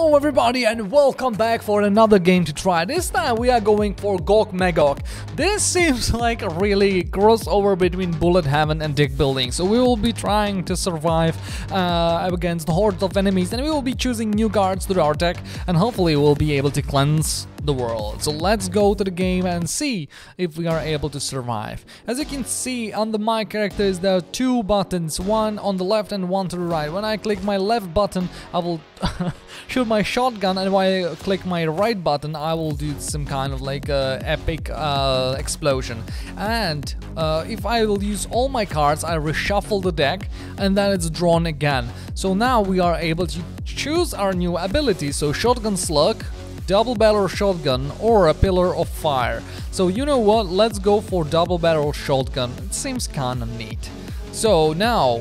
Hello everybody and welcome back for another game to try. This time we are going for GOGMAGOG. This seems like a really crossover between Bullet Heaven and Deck Building. So we will be trying to survive uh, against hordes of enemies and we will be choosing new guards to our deck and hopefully we'll be able to cleanse the world. So let's go to the game and see if we are able to survive. As you can see on the my characters there are two buttons, one on the left and one to the right. When I click my left button I will shoot my shotgun and when I click my right button I will do some kind of like uh, epic uh, explosion. And uh, if I will use all my cards I reshuffle the deck and then it's drawn again. So now we are able to choose our new ability. So shotgun slug double barrel shotgun or a pillar of fire. So you know what, let's go for double barrel shotgun, it seems kinda neat. So now,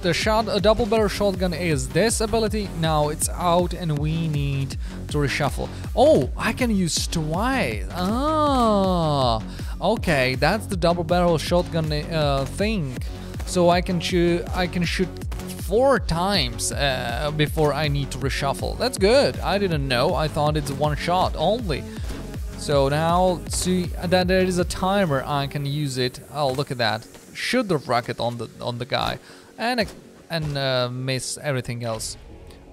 the shot, a double barrel shotgun is this ability, now it's out and we need to reshuffle. Oh, I can use twice, ah, okay, that's the double barrel shotgun uh, thing. So I can shoot, I can shoot four times uh, before I need to reshuffle. That's good. I didn't know. I thought it's one shot only. So now, see that there is a timer. I can use it. Oh, look at that! Shoot the rocket on the on the guy, and and uh, miss everything else.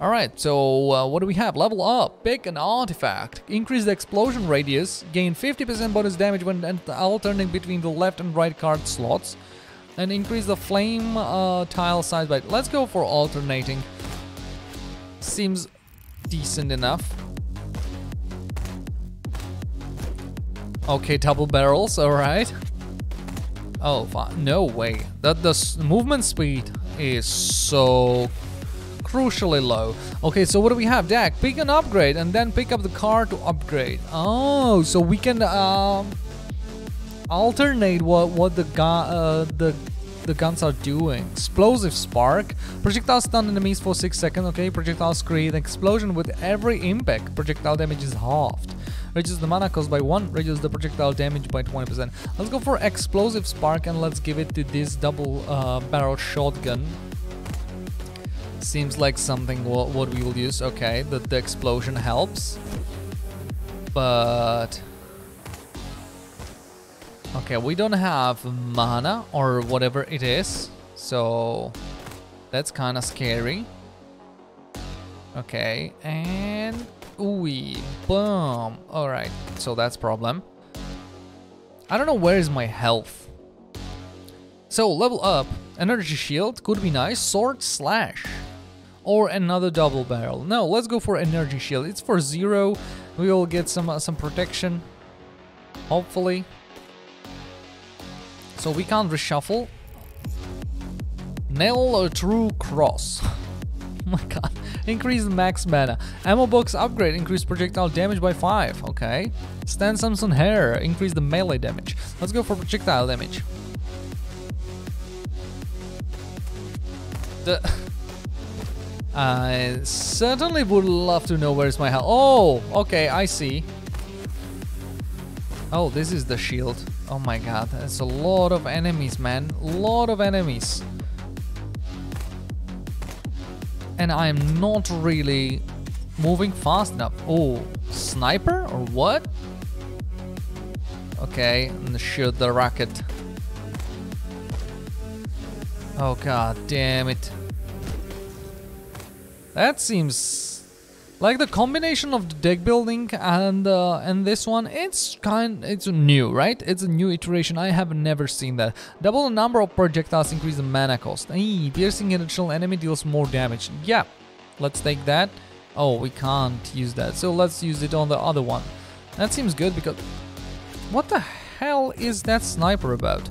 All right. So uh, what do we have? Level up. Pick an artifact. Increase the explosion radius. Gain 50% bonus damage when alternating between the left and right card slots and increase the flame uh, tile size by... Let's go for alternating. Seems decent enough. Okay, double barrels, alright. Oh, no way. That the movement speed is so crucially low. Okay, so what do we have? Deck, pick an upgrade and then pick up the car to upgrade. Oh, so we can um, alternate what what the gun uh, the the guns are doing. Explosive spark. Projectile stun enemies for 6 seconds, okay? Projectiles create explosion with every impact. Projectile damage is halved. Reduces the mana cost by 1, reduces the projectile damage by 20%. Let's go for explosive spark and let's give it to this double uh, barrel shotgun. Seems like something what, what we will use. Okay, the, the explosion helps. But Okay, we don't have mana or whatever it is, so that's kind of scary. Okay, and ooh, boom. All right, so that's problem. I don't know where is my health. So level up, energy shield could be nice, sword slash, or another double barrel. No, let's go for energy shield. It's for zero. We will get some uh, some protection, hopefully. So we can't reshuffle. Nail a true cross. oh my god. Increase max mana. Ammo box upgrade. Increase projectile damage by 5. Okay. Stan Samson hair. Increase the melee damage. Let's go for projectile damage. The... I certainly would love to know where's my health. Oh, okay, I see. Oh, this is the shield. Oh my god, that's a lot of enemies, man. Lot of enemies. And I'm not really moving fast enough. Oh, sniper or what? Okay, shoot the rocket. Oh god damn it. That seems like the combination of the deck building and uh, and this one, it's kind, it's new, right? It's a new iteration. I have never seen that. Double the number of projectiles, increase the mana cost. Hey, piercing an additional enemy deals more damage. Yeah, let's take that. Oh, we can't use that, so let's use it on the other one. That seems good because what the hell is that sniper about?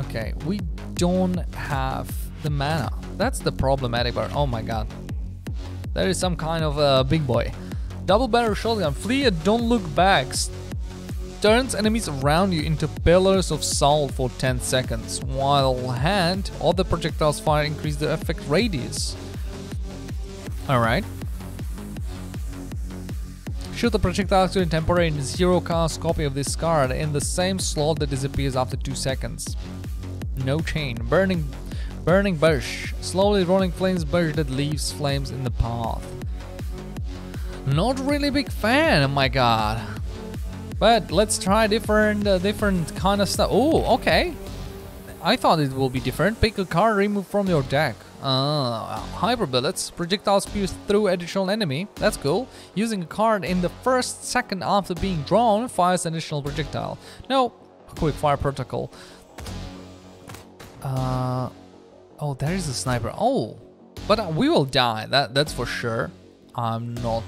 Okay, we don't have the mana. That's the problematic part. Oh my god. There is some kind of uh, big boy. Double barrel shotgun. Flee and don't look back. Turns enemies around you into pillars of salt for 10 seconds. While hand, all the projectiles fire increase the effect radius. Alright. Shoot the projectile to a temporary zero cost copy of this card in the same slot that disappears after 2 seconds. No chain. Burning Burning bush. Slowly rolling flames bush that leaves flames in the path. Not really big fan, oh my god. But let's try different uh, different kind of stuff. Oh, okay. I thought it will be different. Pick a card removed from your deck. Ah, hyper bullets. Projectiles pierce through additional enemy. That's cool. Using a card in the first second after being drawn fires additional projectile. No, quick fire protocol. Uh, oh, there is a sniper. Oh, but we will die. That that's for sure. I'm not.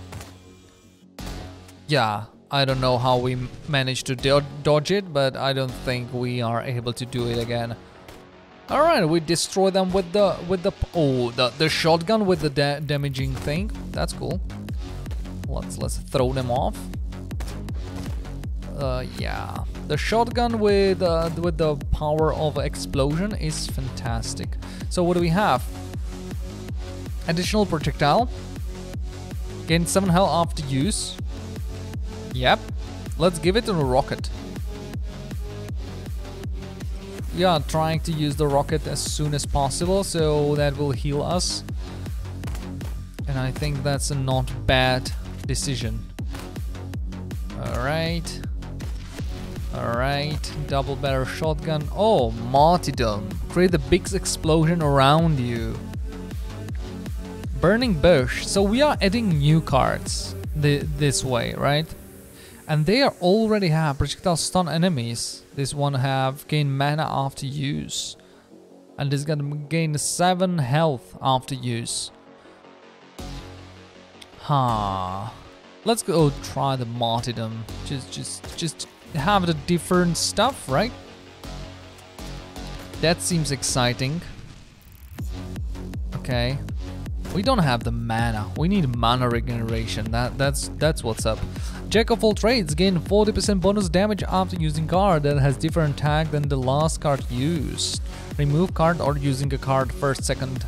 Yeah, I don't know how we managed to do dodge it, but I don't think we are able to do it again. All right, we destroy them with the with the oh the the shotgun with the da damaging thing. That's cool. Let's let's throw them off. Uh, yeah, the shotgun with uh, with the power of explosion is fantastic. So what do we have? Additional projectile. Gain 7 health after use. Yep. Let's give it a rocket. Yeah, trying to use the rocket as soon as possible, so that will heal us. And I think that's a not bad decision. Alright. Alright, double barrel shotgun. Oh, martyrdom. Create a big explosion around you. Burning bush. So we are adding new cards th this way, right? And they are already have projectile stun enemies. This one have gain mana after use. And this gonna gain 7 health after use. Huh. Let's go try the martyrdom. Just just just have the different stuff, right? That seems exciting. Okay. We don't have the mana. We need mana regeneration. That that's that's what's up. Jack of all trades gain 40% bonus damage after using card that has different tag than the last card used. Remove card or using a card first second.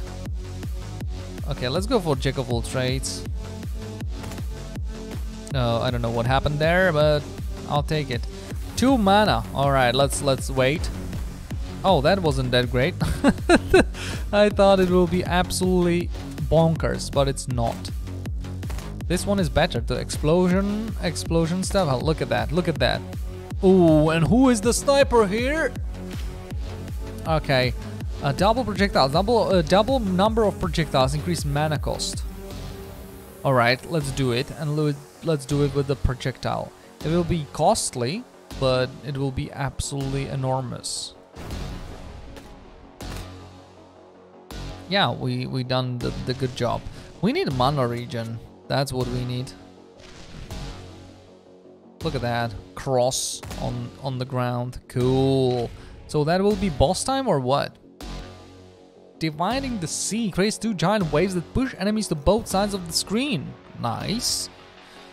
Okay, let's go for Jack of all trades. No, I don't know what happened there, but I'll take it. Two mana. All right, let's let's wait. Oh, that wasn't that great. I thought it will be absolutely bonkers, but it's not. This one is better. The explosion, explosion stuff. Oh, look at that. Look at that. Ooh, and who is the sniper here? Okay, a double projectile, double a double number of projectiles increase mana cost. All right, let's do it, and let's do it with the projectile. It will be costly, but it will be absolutely enormous. Yeah, we, we done the, the good job. We need a mana regen. That's what we need. Look at that. Cross on, on the ground. Cool. So that will be boss time or what? Dividing the sea creates two giant waves that push enemies to both sides of the screen. Nice.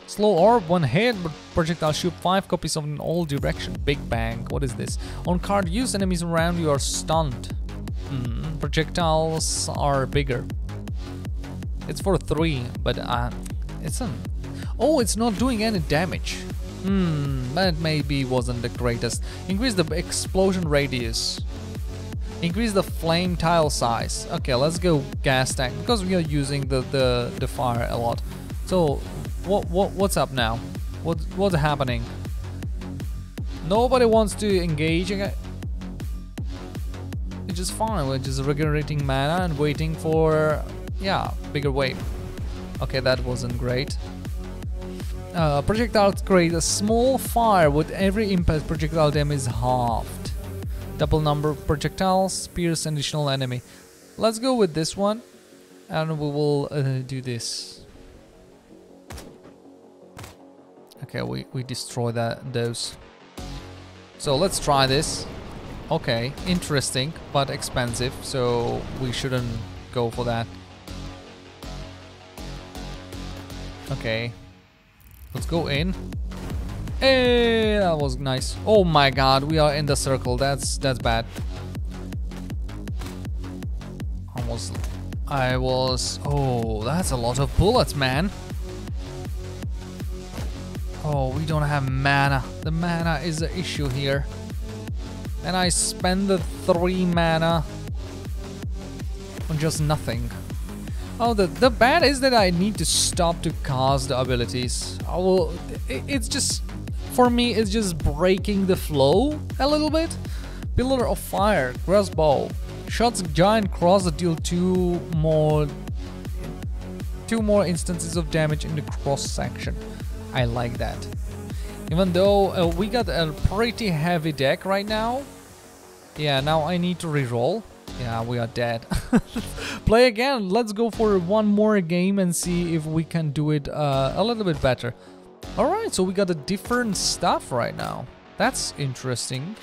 Slow orb, one hit, but projectile shoot 5 copies of in all direction. Big bang, what is this? On card use, enemies around you are stunned. Mm, projectiles are bigger. It's for 3, but uh, it's an... Oh, it's not doing any damage. Hmm, that maybe wasn't the greatest. Increase the explosion radius. Increase the flame tile size. Okay, let's go gas tank because we are using the, the, the fire a lot. So what what what's up now? What what's happening? Nobody wants to engage. It's just fine. We're just regenerating mana and waiting for yeah bigger wave. Okay, that wasn't great. Uh, projectiles create a small fire with every impact projectile damage is halved. Double number of projectiles, pierce additional enemy. Let's go with this one and we will uh, do this. Okay, we, we destroy that those. So let's try this. Okay, interesting, but expensive, so we shouldn't go for that. Okay. Let's go in. Hey, that was nice. Oh my god, we are in the circle. That's that's bad. Almost I was oh, that's a lot of bullets, man. Oh, we don't have mana. The mana is the issue here. And I spend the three mana. on just nothing. Oh, the, the bad is that I need to stop to cast the abilities. Will, it, it's just, for me, it's just breaking the flow a little bit. Pillar of Fire, Crossbow. Shots Giant Cross that deal two more two more instances of damage in the cross section. I like that. Even though uh, we got a pretty heavy deck right now. Yeah, now I need to reroll. Yeah, we are dead. Play again. Let's go for one more game and see if we can do it uh, a little bit better. Alright, so we got a different stuff right now. That's interesting.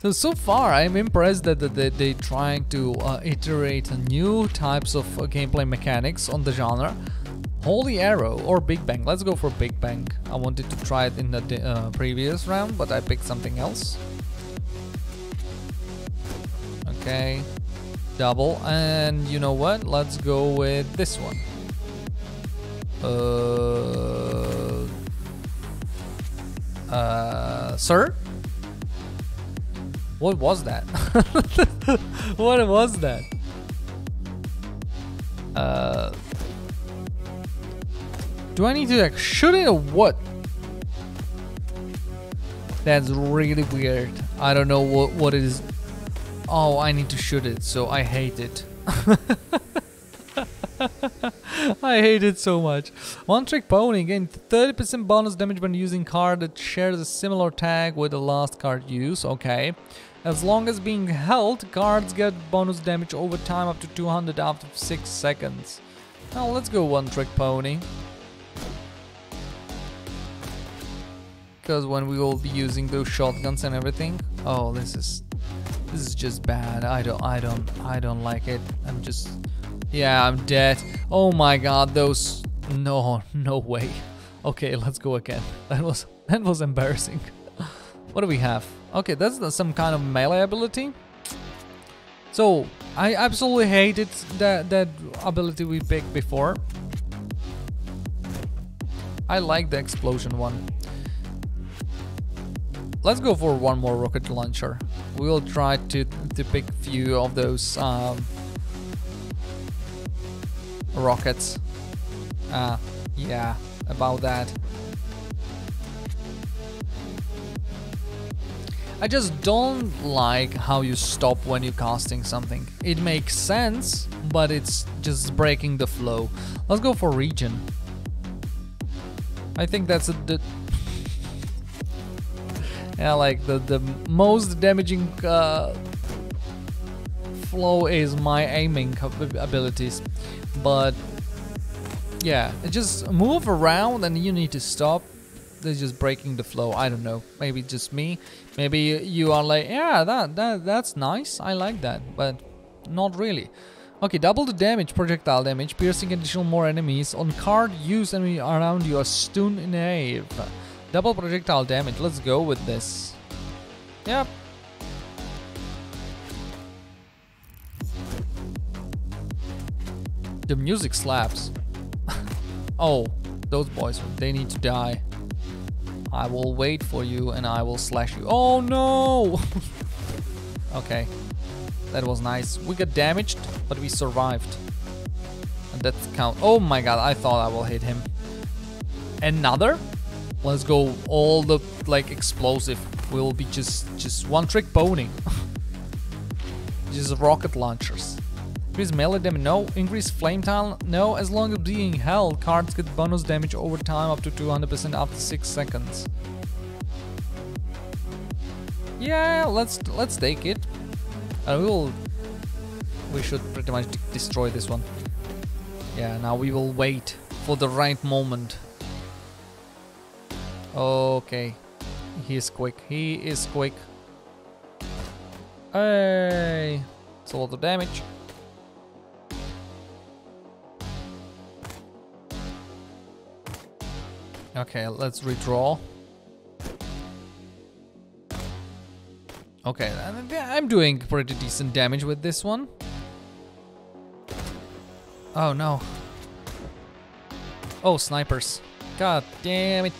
So, so far I'm impressed that they're trying to uh, iterate new types of uh, gameplay mechanics on the genre. Holy Arrow or Big Bang. Let's go for Big Bang. I wanted to try it in the uh, previous round, but I picked something else. Okay. Double. And you know what? Let's go with this one. Uh, uh, sir? What was that? what was that? Uh, do I need to like shoot it or what? That's really weird. I don't know what what it is. Oh, I need to shoot it, so I hate it. I hate it so much. One trick pony gain 30% bonus damage when using card that shares a similar tag with the last card use. Okay. As long as being held, cards get bonus damage over time up to 200 after 6 seconds. Now let's go one trick pony. Because when we will be using those shotguns and everything. Oh, this is this is just bad. I don't I don't I don't like it. I'm just yeah, I'm dead. Oh my god, those no, no way. Okay, let's go again. That was that was embarrassing. what do we have? Okay, that's some kind of melee ability. So, I absolutely hated that, that ability we picked before. I like the explosion one. Let's go for one more rocket launcher. We'll try to, to pick few of those um, rockets. Uh, yeah, about that. I just don't like how you stop when you're casting something. It makes sense, but it's just breaking the flow. Let's go for regen. I think that's a, the yeah, like the the most damaging uh, flow is my aiming abilities, but yeah, just move around and you need to stop they're just breaking the flow. I don't know. Maybe just me. Maybe you are like, yeah, that, that that's nice. I like that, but not really. Okay, double the damage, projectile damage, piercing additional more enemies. On card, use enemy around you are stun in. Double projectile damage. Let's go with this. Yep. The music slaps. oh, those boys, they need to die. I will wait for you and I will slash you. Oh no! okay, that was nice. We got damaged, but we survived. And that's count. Oh my god, I thought I will hit him. Another? Let's go all the like explosive. Will be just just one trick boning. just rocket launchers. Increase melee damage, no. Increase flame tile, no. As long as being held, cards get bonus damage over time up to 200% after 6 seconds. Yeah, let's let's take it. And we will... We should pretty much destroy this one. Yeah, now we will wait for the right moment. Okay. He is quick. He is quick. Hey! It's a lot of damage. Okay, let's redraw. Okay, I'm doing pretty decent damage with this one. Oh no. Oh, snipers. God damn it.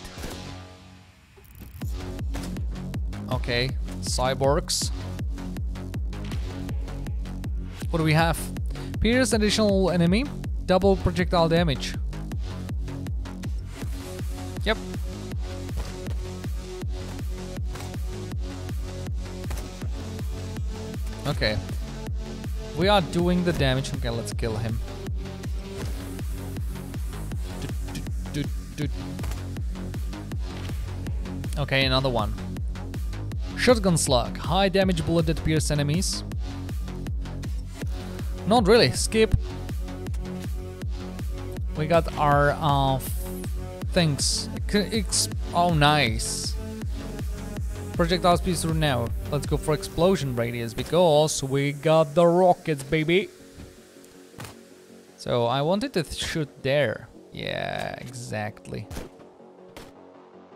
Okay, cyborgs. What do we have? Pierce additional enemy, double projectile damage. Yep. Okay. We are doing the damage. Okay, let's kill him. Okay, another one. Shotgun slug. High damage bullet that pierce enemies. Not really. Skip. We got our uh, things. oh, nice. Projectile speed through now. Let's go for explosion radius because we got the rockets, baby. So I wanted to shoot there. Yeah, exactly.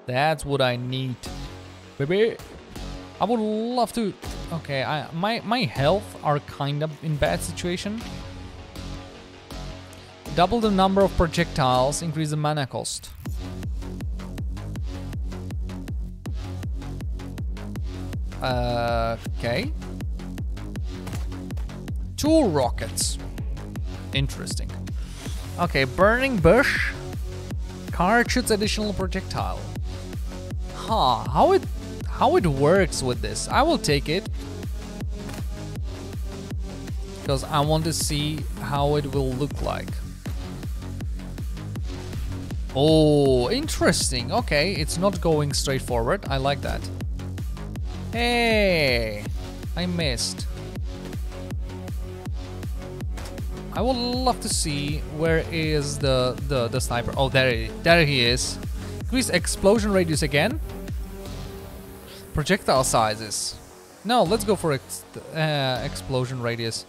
That's what I need. Baby. I would love to... Okay, I, my, my health are kind of in bad situation. Double the number of projectiles, increase the mana cost. Uh, okay. Two rockets. Interesting. Okay, burning bush. Card shoots additional projectile. Huh, how it how it works with this. I will take it. Because I want to see how it will look like. Oh, interesting. Okay, it's not going straight forward. I like that. Hey, I missed. I would love to see where is the the, the sniper. Oh, there he, there he is. Increase explosion radius again. Projectile sizes. No, let's go for ex uh, explosion radius.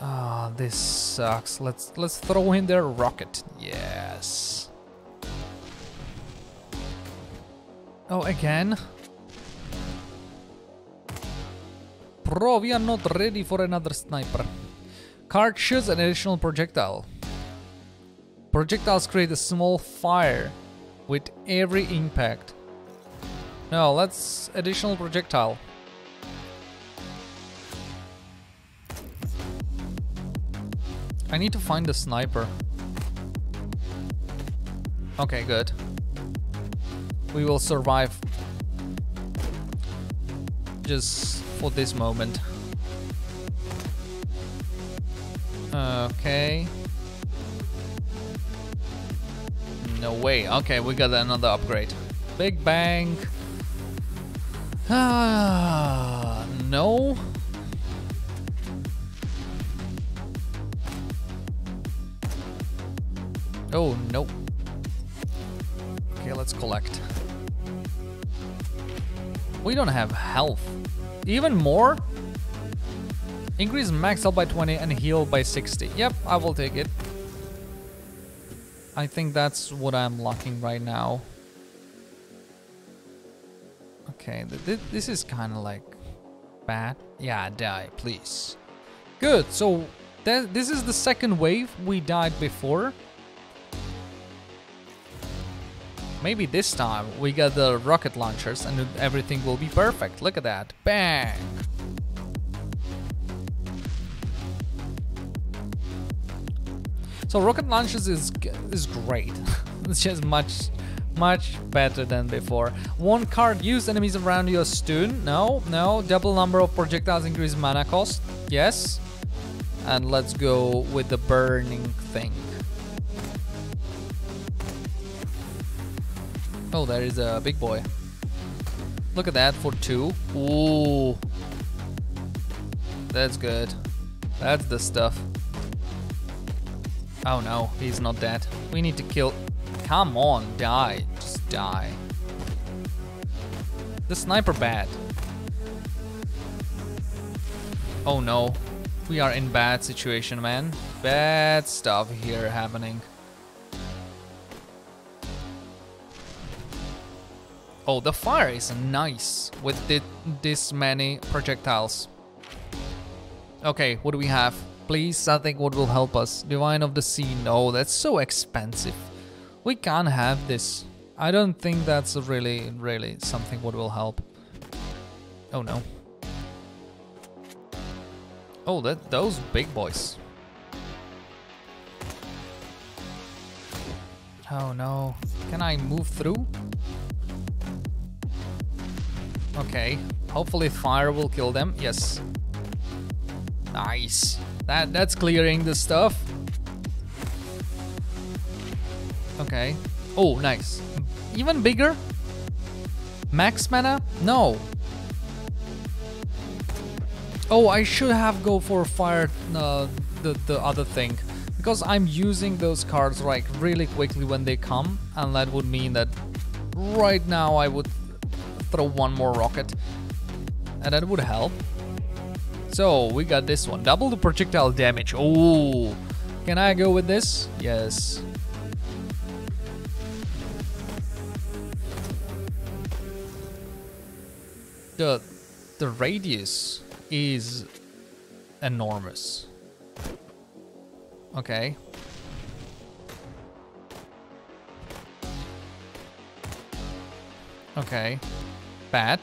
Ah, oh, this sucks. Let's let's throw in their rocket. Yes. Oh, again. Bro, we are not ready for another sniper. Card shoots an additional projectile. Projectiles create a small fire with every impact. No, let's additional projectile. I need to find the sniper. Okay, good. We will survive. Just for this moment. Okay. No way. Okay, we got another upgrade. Big Bang. Ah, no. Oh, nope. Okay, let's collect. We don't have health. Even more? Increase max health by 20 and heal by 60. Yep, I will take it. I think that's what I'm locking right now. Okay, th this is kind of like bad. Yeah, die, please. Good, so th this is the second wave. We died before. Maybe this time we got the rocket launchers and everything will be perfect. Look at that. Bang! So rocket launchers is is great. it's just much much better than before. One card use enemies around you stun. No, no. Double number of projectiles increase mana cost. Yes. And let's go with the burning thing. Oh, there is a big boy. Look at that for two. Ooh. That's good. That's the stuff. Oh no, he's not dead. We need to kill... Come on, die. Just die. The sniper bad. Oh no. We are in bad situation, man. Bad stuff here happening. Oh, the fire is nice with this many projectiles. Okay, what do we have? Please, something what will help us. Divine of the Sea. No, that's so expensive. We can't have this. I don't think that's really, really something what will help. Oh no. Oh, that those big boys. Oh no. Can I move through? Okay. Hopefully fire will kill them. Yes. Nice. That that's clearing the stuff. Okay. Oh, nice. Even bigger? Max mana? No. Oh, I should have go for fire uh, the the other thing because I'm using those cards like really quickly when they come and that would mean that right now I would throw one more rocket and that would help. So we got this one, double the projectile damage. Oh, can I go with this? Yes. The the radius is enormous. Okay. Okay. Bad.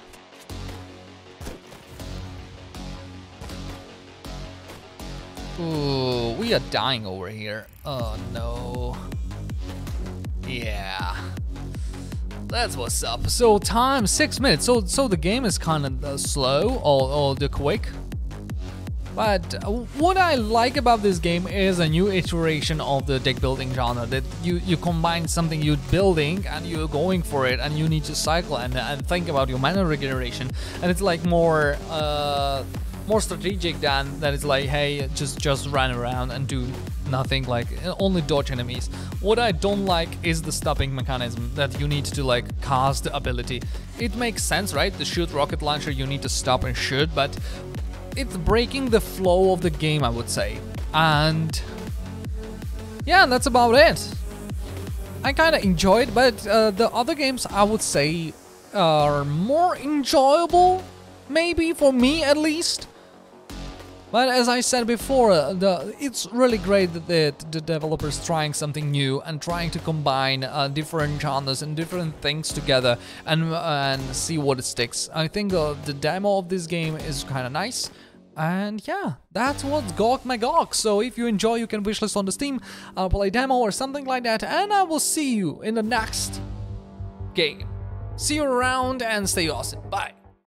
Ooh, we are dying over here. Oh no. Yeah. That's what's up. So time six minutes. So so the game is kind of uh, slow or, or the quick. But uh, what I like about this game is a new iteration of the deck building genre that you, you combine something you're building and you're going for it and you need to cycle and, and think about your mana regeneration and it's like more uh, more strategic than that it's like hey just just run around and do nothing like only dodge enemies. What i don't like is the stopping mechanism that you need to like cast the ability. It makes sense right? The shoot rocket launcher you need to stop and shoot but it's breaking the flow of the game i would say. And yeah that's about it. I kind of enjoyed but uh, the other games i would say are more enjoyable maybe for me at least but as I said before, uh, the, it's really great that the, the developers trying something new and trying to combine uh, different genres and different things together and, and see what it sticks. I think uh, the demo of this game is kind of nice. And yeah, that's what's GOGMAGOG. So if you enjoy, you can wishlist on the Steam, I'll play demo or something like that. And I will see you in the next game. See you around and stay awesome. Bye.